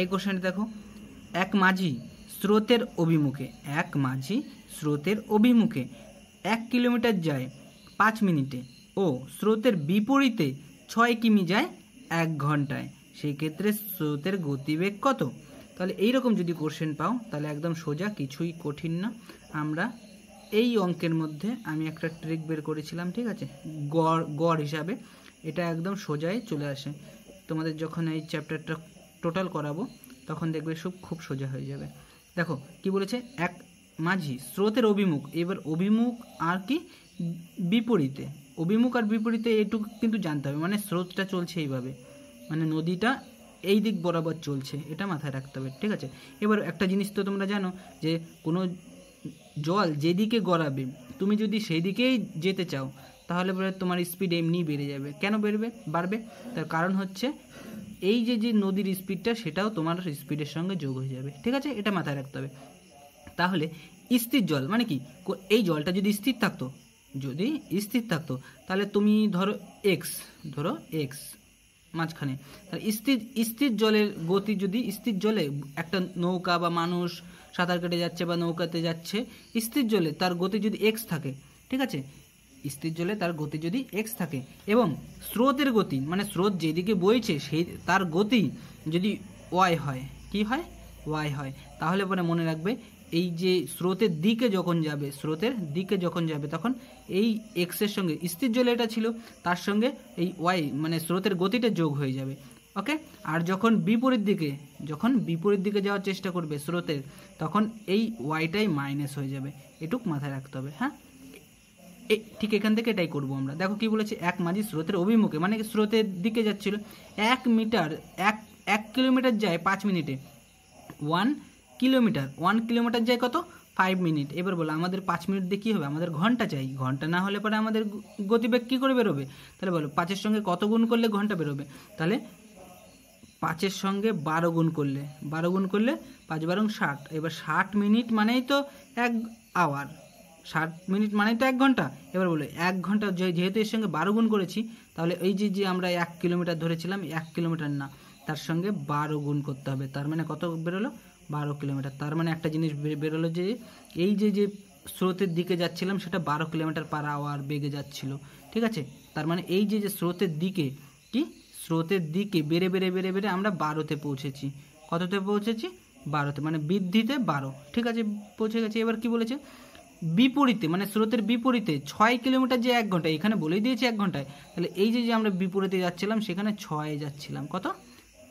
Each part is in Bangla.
এই কোশ্চেনটা দেখো। এক মাঝি স্রোতের অভিমুখে, এক মাঝি স্রোতের অভিমুখে এক কিলোমিটার যায় পাঁচ মিনিটে ও স্রোতের বিপরীতে ছয় কিমি যায় এক ঘন্টায়। সেই ক্ষেত্রে স্রোতের গতিবেগ কত? তাহলে এইরকম যদি কোশ্চেন পাও, তাহলে একদম সোজা, কিছুই কঠিন না। আমরা এই অঙ্কের মধ্যে আমি একটা ট্রিক বের করেছিলাম, ঠিক আছে? গড় গড় হিসাবে। এটা একদম সোজাই চলে আসে। তোমাদের যখন এই চ্যাপ্টারটা টোটাল করাবো, তখন দেখবে সব খুব সোজা হয়ে যাবে। দেখো, কি বলেছে? এক মাঝি, স্রোতের অভিমুখ। এবার অভিমুখ আর কি বিপরীতে। অভিমুখ আর বিপরীতে এটুকু কিন্তু জানতে হবে। মানে স্রোতটা চলছে এইভাবে। মানে নদীটা এই দিক বরাবর চলছে, এটা মাথায় রাখতে হবে, ঠিক আছে? এবার একটা জিনিস তো তোমরা জানো যে, কোনো জল যেদিকে গড়াবে, তুমি যদি সেই দিকেই যেতে চাও, তাহলে তোমার স্পিড এমনি বেড়ে যাবে। কেন বেড়বে? বাড়বে? তার কারণ হচ্ছে এই যে যে নদীর স্পিডটা, সেটাও তোমার স্পিডের সঙ্গে যোগ হয়ে যাবে। ঠিক আছে? এটা মাথায় রাখতে হবে। তাহলে স্থির জল মানে কি? এই জলটা যদি স্থির থাকতো, যদি স্থির থাকতো, তাহলে তুমি ধরো এক্স ধরো এক্স মাঝখানে। তাহলে স্থির স্থির জলের গতি যদি, স্থির জলে একটা নৌকা বা মানুষ সাঁতার কেটে যাচ্ছে বা নৌকাতে যাচ্ছে, স্থির জলে তার গতি যদি এক্স থাকে, ঠিক আছে? স্থির জলে তার গতি যদি এক্স থাকে এবং স্রোতের গতি মানে স্রোত যেদিকে বইছে সেই, তার গতি যদি ওয়াই হয়, কি হয়? ওয়াই হয়। তাহলে পরে মনে রাখবে, এই যে স্রোতের দিকে যখন যাবে, স্রোতের দিকে যখন যাবে, তখন এই এক্সের সঙ্গে স্থির জলে এটা ছিল, তার সঙ্গে এই ওয়াই মানে স্রোতের গতিটা যোগ হয়ে যাবে। ওকে আর যখন বিপরীত দিকে, যখন বিপরীত দিকে যাওয়ার চেষ্টা করবে স্রোতের, তখন এই ওয়াইটাই মাইনাস হয়ে যাবে। এটুক মাথায় রাখতে হবে হ্যাঁ? ঠিক এখান থেকে এটাই করব আমরা। দেখো কি বলেছে, এক মাঝি স্রোতের অভিমুখে মানে স্রোতের দিকে যাচ্ছিল, এক মিটার, এক এক কিলোমিটার যায় পাঁচ মিনিটে। ওয়ান কিলোমিটার ওয়ান কিলোমিটার যায় কত? Five minute. এবার বলো, আমাদের পাঁচ মিনিট দিয়ে কী হবে? আমাদের ঘণ্টা চাই। ঘণ্টা না হলে পরে আমাদের গতিবেগ কী করে বেরোবে? তাহলে বলো, পাঁচের সঙ্গে কত গুণ করলে ঘণ্টা বেরোবে? তাহলে পাঁচের সঙ্গে বারো গুণ করলে, বারো গুণ করলে পাঁচ বারং ষাট। এবার ষাট মিনিট মানেই তো এক আওয়ার ষাট মিনিট মানেই তো এক ঘণ্টা। এবার বলো, এক ঘণ্টা যেহেতু এর সঙ্গে বারো গুণ করেছি, তাহলে এই যে যে আমরা এক কিলোমিটার ধরেছিলাম, এক কিলোমিটার না, তার সঙ্গে বারো গুণ করতে হবে। তার মানে কত বেরোলো? বারো কিলোমিটার। তার মানে একটা জিনিস বেরোলো যে, এই যে যে স্রোতের দিকে যাচ্ছিলাম, সেটা বারো কিলোমিটার পার আওয়ার বেগে যাচ্ছিল। ঠিক আছে? তার মানে এই যে যে স্রোতের দিকে, কি? স্রোতের দিকে বেড়ে বেড়ে বেড়ে বেড়ে আমরা বারোতে পৌঁছেছি। কততে পৌঁছেছি? বারোতে মানে বৃদ্ধিতে বারো। ঠিক আছে? পৌঁছে গেছে। এবার কি বলেছে? বিপরীতে মানে স্রোতের বিপরীতে ছয় কিলোমিটার যে এক ঘণ্টা এখানে বলেই দিয়েছে এক ঘন্টায়, তাহলে এই যে যে আমরা বিপরীতে যাচ্ছিলাম, সেখানে ছয়ে যাচ্ছিলাম। কত?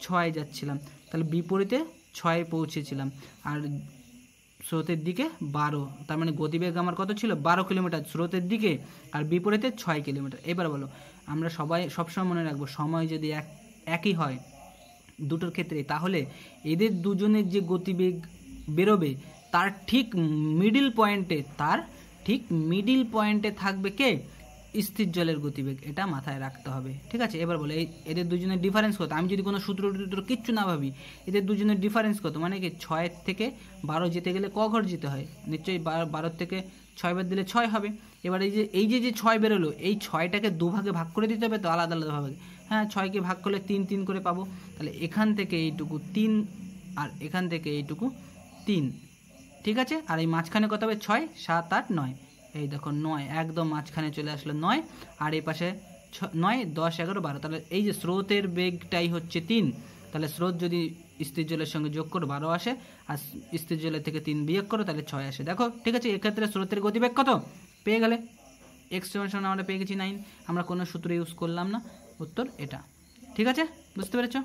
ছয় যাচ্ছিলাম। তাহলে বিপরীতে ছয়ে পৌঁছেছিলাম। আর স্রোতের দিকে বারো, তার মানে গতিবেগ আমার কত ছিল? বারো কিলোমিটার। স্রোতের দিকে আর বিপরীতে ছয় কিলোমিটার। এবার বলো, আমরা সবাই সবসময় মনে রাখব, সময় যদি এক, একই হয় দুটোর ক্ষেত্রে, তাহলে এদের দুজনের যে গতিবেগ বেরোবে তার ঠিক মিডিল পয়েন্টে তার ঠিক মিডিল পয়েন্টে থাকবে কে? স্থির জলের গতিবেগ। এটা মাথায় রাখতে হবে। ঠিক আছে? এবার বলে এদের দুজনের ডিফারেন্স কত? আমি যদি কোনো সূত্র টুত্র কিচ্ছু না ভাবি, এদের দুজনের ডিফারেন্স কত? মানে কি, ছয়ের থেকে বারো যেতে গেলে ক ঘর যেতে হয়? নিশ্চয়ই বারো বারোর থেকে ছয় বার দিলে ছয় হবে। এবার এই যে এই যে যে ছয় বেরোলো, এই ছয়টাকে দুভাগে ভাগ করে দিতে হবে তো আলাদা আলাদাভাবে। হ্যাঁ ছয়কে ভাগ করলে তিন তিন করে পাবো। তাহলে এখান থেকে এইটুকু তিন আর এখান থেকে এইটুকু তিন। ঠিক আছে? আর এই মাঝখানে কত হবে? ছয়, সাত, আট, নয়। এই দেখো, নয়, একদম মাঝখানে চলে আসলো নয়। আর এই পাশে ছ- নয়, দশ, এগারো, বারো। তাহলে এই যে স্রোতের বেগটাই হচ্ছে তিন। তাহলে স্রোত যদি স্থির জলের সঙ্গে যোগ করো, বারো আসে। আর স্থির জলের থেকে তিন বিয়োগ করো, তাহলে ছয় আসে। দেখো, ঠিক আছে? এক্ষেত্রে স্রোতের গতিবেগ কত? পেয়ে গেলে? এক্স সমান আমরা পেয়ে গেছি নাইন আমরা কোনো সূত্র ইউজ করলাম না। উত্তর এটা। ঠিক আছে? বুঝতে পেরেছ?